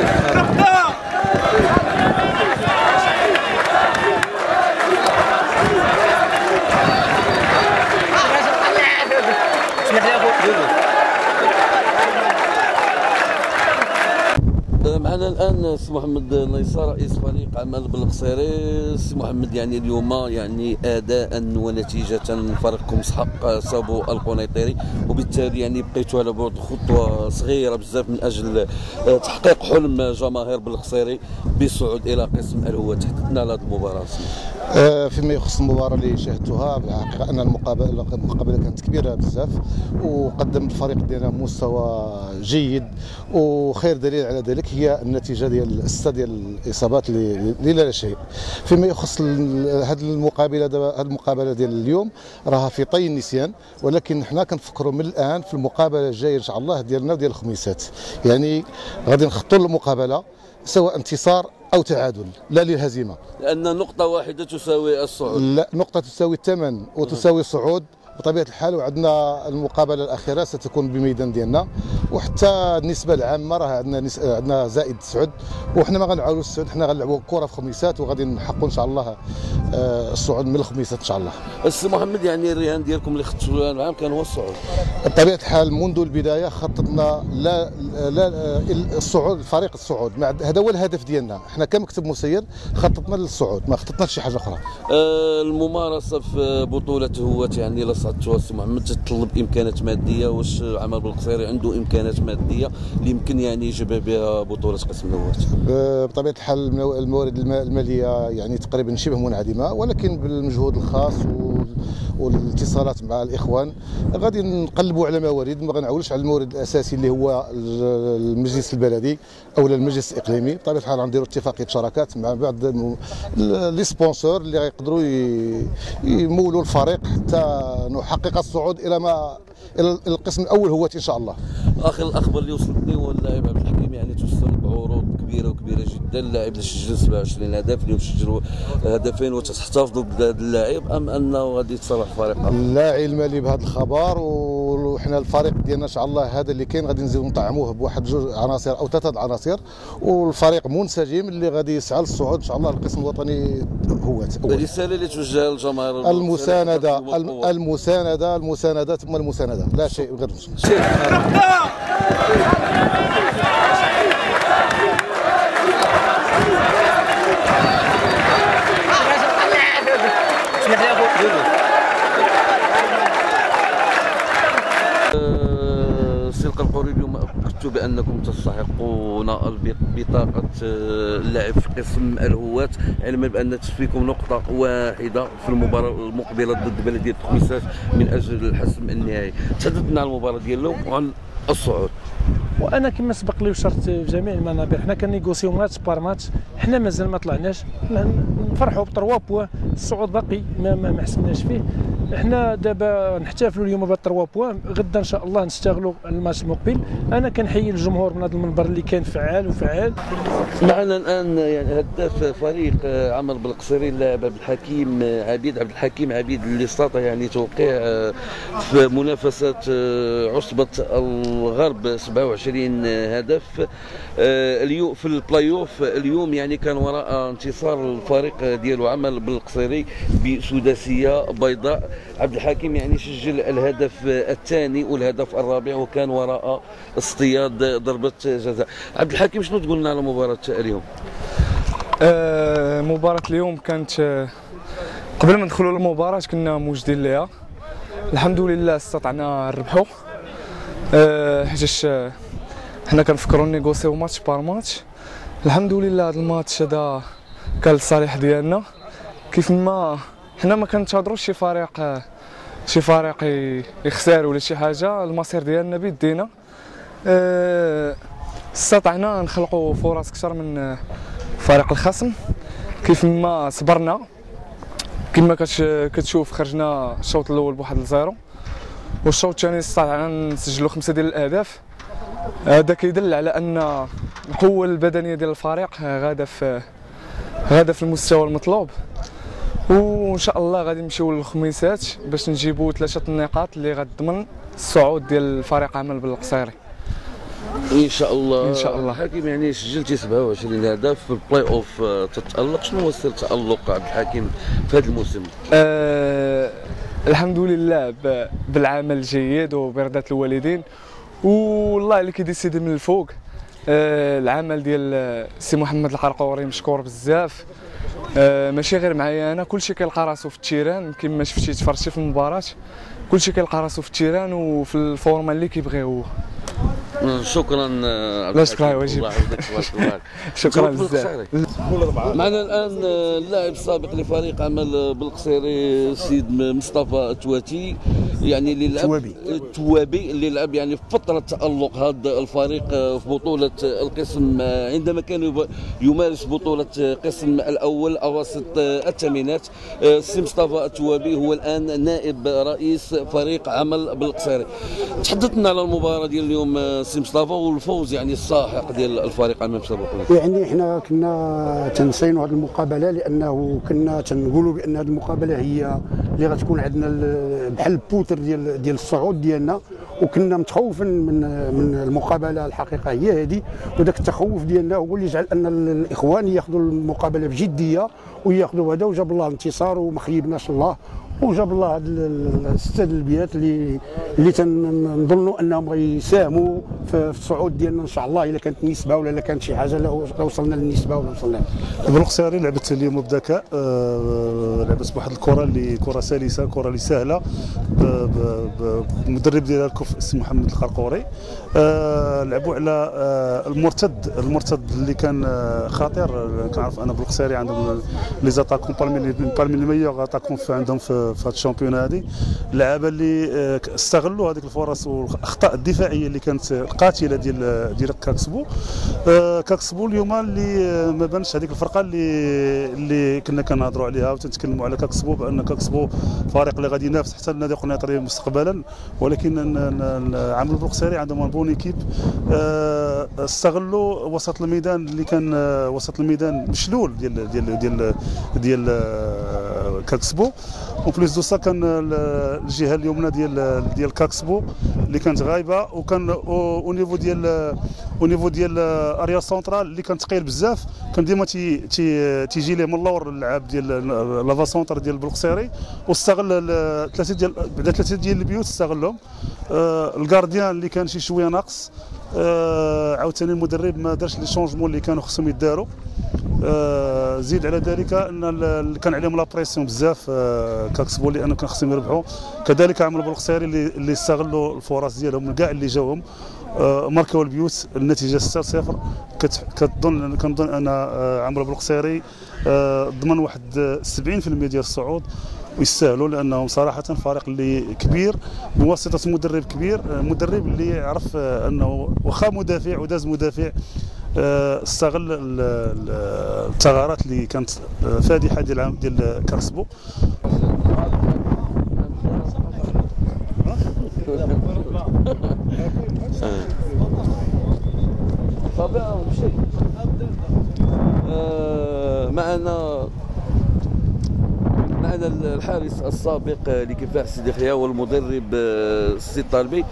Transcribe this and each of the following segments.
معنا الان سي محمد نيصر رئيس فريق عمل بلقصيري سي محمد يعني اليوم يعني اداء ونتيجة فريقكم سحقصابو القنيطري وبالتالي يعني بقيتوا على بعد خطوة صغيرة بزاف من أجل تحقيق حلم جماهير بالقصيري بالصعود إلى قسم الهوة تحدثنا على المباراة. فيما يخص المباراة اللي شاهدتها بالحقيقة أن المقابله المقابلة كانت كبيرة بزاف وقدم الفريق ديالنا مستوى جيد وخير دليل على ذلك هي النتيجة ديال السته ديال الإصابات اللي لا شيء. فيما يخص هذه المقابلة دابا هذه المقابلة ديال اليوم راها في طي النسيان ولكن حنا كنفكروا من الآن في المقابلة الجاية إن شاء الله ديالنا وديال الخميسات. يعني غادي نخطوا المقابلة سواء انتصار أو تعادل لا للهزيمة. لأن نقطة واحدة تساوي الصعود. لا نقطة تساوي الثمن وتساوي الصعود. بطبيعة الحال وعندنا المقابلة الأخيرة ستكون بميدان ديالنا. وحتى النسبة العامة راه عندنا نس... عندنا زائد تسعود. وحنا ما غنعاودوا السعود حنا غنلعبوا كرة في خميسات وغادي نحققوا إن شاء الله آه، الصعود من الخميسات إن شاء الله. السي محمد يعني الرهان ديالكم اللي خدتوا العام كان هو الصعود. بطبيعة الحال منذ البداية خططنا لا لا الصعود فريق الصعود. هذا هو الهدف ديالنا. حنا كمكتب مسير خططنا للصعود ما خططناش شي حاجة أخرى. آه، الممارسة في بطولة هوات يعني لا السي محمد تتطلب امكانات مادية واش العمل بالقصيري عنده امكانات مادية اللي يمكن يعني يجيب بها بطولة قسم الهوات آه، بطبيعة الحال الموارد المالية يعني تقريبا شبه منعدمة ولكن بالمجهود الخاص والاتصالات مع الإخوان. غادي نقلبوا على موارد ما غنعولش على المورد الأساسي اللي هو المجلس البلدي أو المجلس الإقليمي. بطبيعة الحال غنديروا اتفاقيه شراكات مع بعض لي سبونسور اللي غيقدروا يمولوا الفريق حتى نحقق الصعود إلى ما إلى القسم الأول هو إن شاء الله. آخر الأخبار اللي وصلتني هو اللاعب عبد الحكيم يعني توصل بعروض كبيرة وكبيرة جدا. اللاعب اللي سجل 27 هدف اليوم سجلوا هدفين وتحتفظوا بهذا اللاعب. أم أنه غادي يتصرف فريق لا علم لي بهذا الخبر وحنا الفريق ديالنا إن شاء الله هذا اللي كاين غادي نزيدو نطعموه بواحد جوج عناصر أو ثلاثة عناصر. والفريق منسجم اللي غادي يسعى للصعود إن شاء الله للقسم الوطني هو الرساله اللي توجهها للجماهير المساندة المساندة المساندة ثم المساندة. لا شيء غير القرقوري اليوم اكدتوا بأنكم تستحقون بطاقة اللاعب في قسم الهواة علما بأن تكفيكم نقطة واحدة في المباراة المقبلة ضد بلدية خميسات من أجل الحسم النهائي. تحدثنا عن المباراة ديال اليوم وعن الصعود. وأنا كما سبق لي وشرت في جميع المنابر حنا كن négocier و match par match حنا مازال ما طلعناش نفرحوا ب 3 points الصعود باقي ما, ما حسبناش فيه. حنا دابا نحتفلوا اليوم ب 3 points غدا إن شاء الله نستغلوا الماتش المقبل. أنا كنحيي الجمهور من هذا المنبر اللي كان فعال وفعال. معنا الآن يعني هداف فريق عمل بالقصيري اللاعب عبد الحكيم عبيد عبد الحكيم عبيد اللي استطاع يعني توقيع في منافسة عصبة الغرب 27 هدف. اليوم في البلاي اوف اليوم يعني كان وراء انتصار الفريق ديالو أمل بلقصيري بسداسية بيضاء. عبد الحكيم يعني سجل الهدف الثاني والهدف الرابع وكان وراء اصطياد ضربة جزاء. عبد الحكيم شنو تقول لنا على مباراة اليوم؟ آه مباراة اليوم كانت آه قبل ما ندخلوا للمباراة كنا موجدين ليها. الحمد لله استطعنا نربحوا. آه حيتاش آه حنا كنفكروا négocier match par match. الحمد لله هذا الماتش هذا كان للصالح ديالنا. كيف ما حنا ما كنتظروش شي فريق شي فريق يخسر ولا شي حاجة المصير ديالنا بيدينا أه استطعنا نخلقوا فرص أكثر من فريق الخصم. كيف ما صبرنا كما كتشوف خرجنا الشوط الأول بواحد لزيرو. والشوط الثاني استطعنا نسجلوا خمسة ديال الأهداف. هذا كيدل على أن القوة البدنية ديال الفريق غادة في غادة في المستوى المطلوب. وان شاء الله غادي نمشيو للخميسات باش نجيبوا ثلاثة النقاط اللي غتضمن الصعود ديال الفريق أمل بلقصيري. ان شاء الله إن شاء الله. الحكيم يعني سجلتي 27 هدف في البلاي اوف آه، تتألق. شنو هو سر تألق عبد الحكيم في هذا الموسم؟ آه الحمد لله بالعمل الجيد وبرضا الوالدين. والله اللي كي décider من الفوق آه العمل ديال سي محمد القرقوري مشكور بزاف. ماشي غير معايا أنا. كلشي كيلقى راسو في ال terrain كما شفتي تفرجتي في المباراة. كلشي كيلقى راسو في ال terrain وفي ال forme اللي كيبغي هو شكرا آه، عبد لا. شكرا الله شكرا بزاف. معنا الآن آه، اللاعب السابق لفريق أمل بلقصيري السيد مصطفى التواتي يعني اللي لعب توابي. التوابي اللي لعب يعني في فترة تألق هذا الفريق آه، في بطولة القسم عندما كان يمارس بطولة قسم الأول أواسط الثمانينات السي مصطفى التوابي هو الآن نائب رئيس فريق أمل بلقصيري تحدثنا على المباراة ديال اليوم آه، سي مصطفى والفوز يعني الساحق ديال الفريق أمام سبق يعني إحنا كنا تنصينوا هذه المقابلة لأنه كنا تنقولوا بأن هذه المقابلة هي اللي غتكون عندنا ال- بحال ال poteau ديال ديال الصعود ديالنا وكنا متخوفين من من المقابلة الحقيقة هي هذه وذاك التخوف ديالنا هو اللي جعل أن ال- الإخوان ياخذوا المقابلة بجدية وياخذوا هذا وجاب الله الانتصار وما خيبناش الله. وجاب الله هاد ال- ال- السلبيات اللي اللي تنظنوا أنهم غيساهموا في الصعود ديالنا إن شاء الله إلا كانت نسبة ولا إلا كانت شي حاجة لو وصلنا للنسبة ولا وصلنا بالقصيري لعبت اليوم بذكاء آه، لعبت بواحد الكرة اللي كرة سلسة كرة اللي سهلة ب- ب- ب- بالمدرب ديالها الكفء السي محمد القرقوري. آه، لعبوا على آه، المرتد المرتد اللي كان خطير. كنعرف أنا بالقصيري عندهم les attaquants parmi les meilleurs attaquants عندهم في في هاد ال championnat هذه اللعابه اللي آه، استغلوا هذيك الفرص والأخطاء الدفاعية اللي كانت القاتله ديال ديال كاكسبو. آه، كاكسبو اليوم اللي آه، ما بانش هذيك الفرقة اللي اللي كنا كنهضروا عليها وتنتكلموا على كاكسبو بأن كاكسبو فريق اللي غادي ينافس حتى النادي القنيطري مستقبلا. ولكن أمل بلقصيري عندهم bonne équipe استغلوا وسط الميدان اللي كان وسط الميدان مشلول ديال ديال ديال ديال كاكسبو. en plus de ça كان ال- الجهة اليمنى ديال ديال كاكسبو اللي كانت غايبة وكان au niveau ديال au niveau ديال arrière central اللي كان ثقيل بزاف. كان ديما تي تي تيجي ليه من اللور اللعاب ديال l'avant-centre ديال بلقصيري واستغل ثلاثة ديال بعدا ثلاثة ديال البيوت استغلهم. آه، ال gardien اللي كان شي شوية ناقص. آه، عاوتاني المدرب ما دارش les changements اللي كانوا خصهم يداروا. آه، زيد على ذلك أن كان عليهم la pression بزاف آه، كاكسبو لأنه كان خصهم يربحوا. كذلك أمل بلقصيري اللي اللي استغلوا الفرص ديالهم كاع اللي جاوهم marquer او البيوت النتيجة 6-0 كت- كتظن كنظن أن عمرو بالقصيري ضمن واحد آه، 70% ديال الصعود. ويستاهلوا لانهم صراحة فريق اللي كبير بواسطه مدرب كبير آه، مدرب اللي يعرف آه، انه واخا مدافع وداز مدافع آه، استغل ال- ال- الثغرات اللي كانت فادحة ديال عام- ديال كارسبو طبيعة مشي آه، معنا معنا الحارس السابق لكفاح يحيى والمدرب آه، السي الطالبي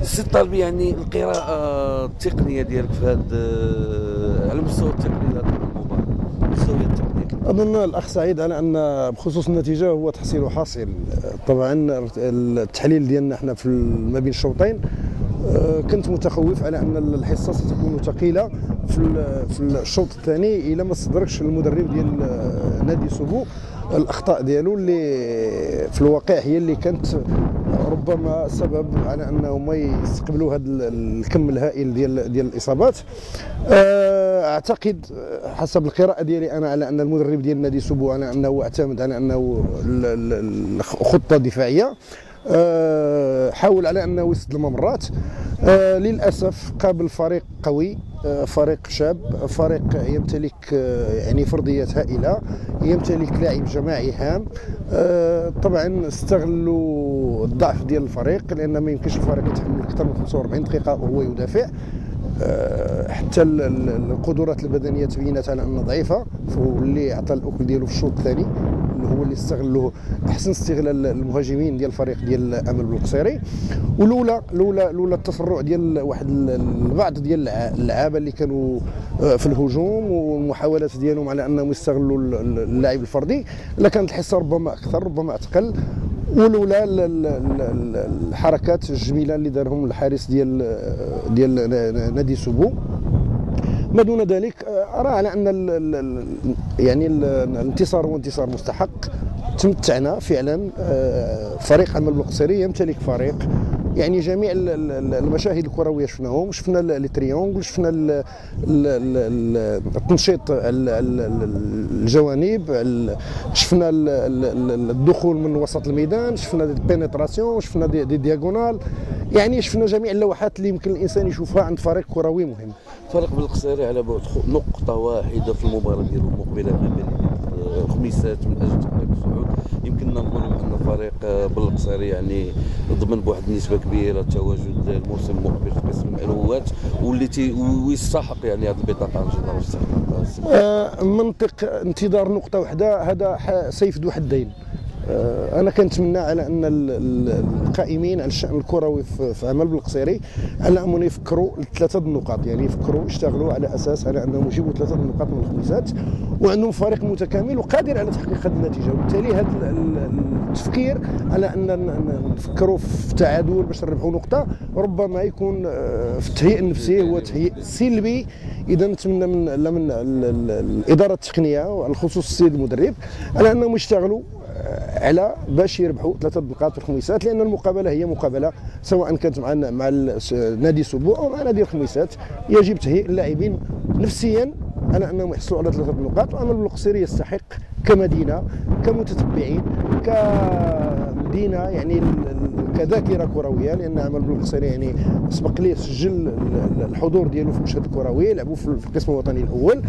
السي الطالبي يعني القراءة التقنية ديالك في هذا آه، على المستوى التقني المباراة المستوى التقني أظن الاخ سعيد على أن بخصوص النتيجة هو تحصيل حاصل. طبعا التحليل ديالنا إحنا في ما بين الشوطين آه، كنت متخوف على أن الحصة ستكون ثقيلة في ال- في الشوط الثاني إلى ما استدركش المدرب ديال آه، نادي سوبو. الأخطاء ديالو اللي في الواقع هي اللي كانت ربما سبب على انهم يستقبلوا هذا الكم الهائل ديال ديال الإصابات. آه، أعتقد حسب القراءة ديالي أنا على أن المدرب ديال نادي سوبو على أنه اعتمد على أنه الخطة دفاعيه حاول على أنه يسد الممرات. آه، للأسف قابل فريق قوي آه، فريق شاب فريق يمتلك آه، يعني فرديات هائلة يمتلك لاعب جماعي هام. آه، طبعا استغلوا الضعف ديال الفريق لأن ما يمكنش الفريق يتحمل أكثر من 45 دقيقة وهو يدافع. آه، حتى ال- ال- القدرات البدنية تبينت على أنها ضعيفة واللي عطى الأكل ديالو في الشوط الثاني. هو اللي استغلوا أحسن استغلال المهاجمين ديال الفريق ديال أمل بالقصيري ولولا لولا لولا التسرع ديال واحد البعض ديال اللعابة اللي كانوا آه، في الهجوم والمحاولات ديالهم على أنهم يستغلوا اللاعب الفردي. لكانت الحصة ربما أكثر ربما أقل ولولا الحركات الجميلة اللي دارهم الحارس ديال ديال نادي سوبو. ما دون ذلك أرى على أن ال ال يعني الانتصار هو انتصار مستحق. تمتعنا فعلا آه، فريق أمل بلقصيري يمتلك فريق يعني جميع المشاهد الكروية شفناهم شفنا les triangles شفنا التنشيط الجوانب شفنا الدخول من وسط الميدان شفنا ال pénétration شفنا des diagonales يعني شفنا جميع اللوحات اللي يمكن الإنسان يشوفها عند فريق كروي مهم. فريق بالقصيري على بعد نقطة واحدة في المباراة ديالو المقبلة بين خميسات من أجل تحقيق الصعود يمكننا نقولوا ان فريق بالقصيري يعني ضمن بواحد النسبة كبيرة تواجد الموسم المقبل في قسم المعنويات واللي ويستحق يعني هذه البطاقة إن شاء الله. آه منطق انتظار نقطة واحدة. هذا سيف ذو حدين آه، أنا كنتمنى على أن القائمين على الشأن الكروي في عمل بالقصيري على أنهم يفكروا ثلاثة النقاط يعني يفكروا يشتغلوا على أساس على أنهم يجيبوا ثلاثة النقاط من الخميسات وعندهم فريق متكامل وقادر على تحقيق هذه النتيجة. وبالتالي هذا التفكير على ان نفكروا في تعادل باش نربحوا نقطة ربما يكون آه، في التهيئ النفسي هو تهيئ سلبي إذا نتمنى من من الإدارة التقنية وعلى الخصوص السيد المدرب على أنهم يشتغلوا على باش يربحوا ثلاثة نقاط في الخميسات لأن المقابلة هي مقابلة سواء كانت مع مع نادي سبو أو مع نادي الخميسات. يجب تهيئ اللاعبين نفسيا على أنهم يحصلوا على ثلاثة نقاط وامل القصيري يستحق كمدينة كمتتبعين كمدينة يعني كذاكرة كروية لأن عمل بالقصيري يعني سبق ليه سجل الحضور ديالو في المشهد الكروي لعبوا في القسم الوطني الأول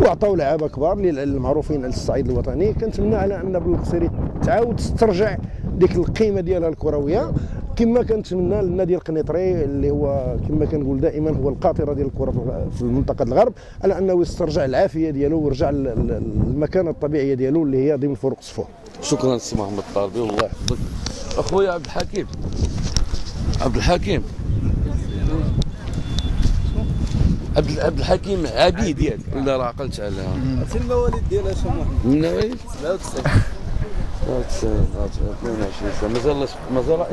واعطوا لعابة كبار المعروفين على الصعيد الوطني. كنتمنى على أن بالقصيري تعاود تسترجع ديك القيمة ديالها الكروية. كما كنتمنى للنادي القنيطري اللي هو كما كنقول دائما هو القاطرة ديال الكرة في منطقة الغرب على أنه يسترجع العافية ديالو ويرجع المكانة الطبيعية ديالو اللي هي ضمن فروق صفو شكرا سي محمد طالبي والله يحفظك. أخويا عبد الحكيم. عبد الحكيم. عبد عبد الحكيم عبيد ياك ولا راه عقلت عليها في المواليد ديالها شنو محمد. المواليد؟ 97 92 22 سنة. مازال مازال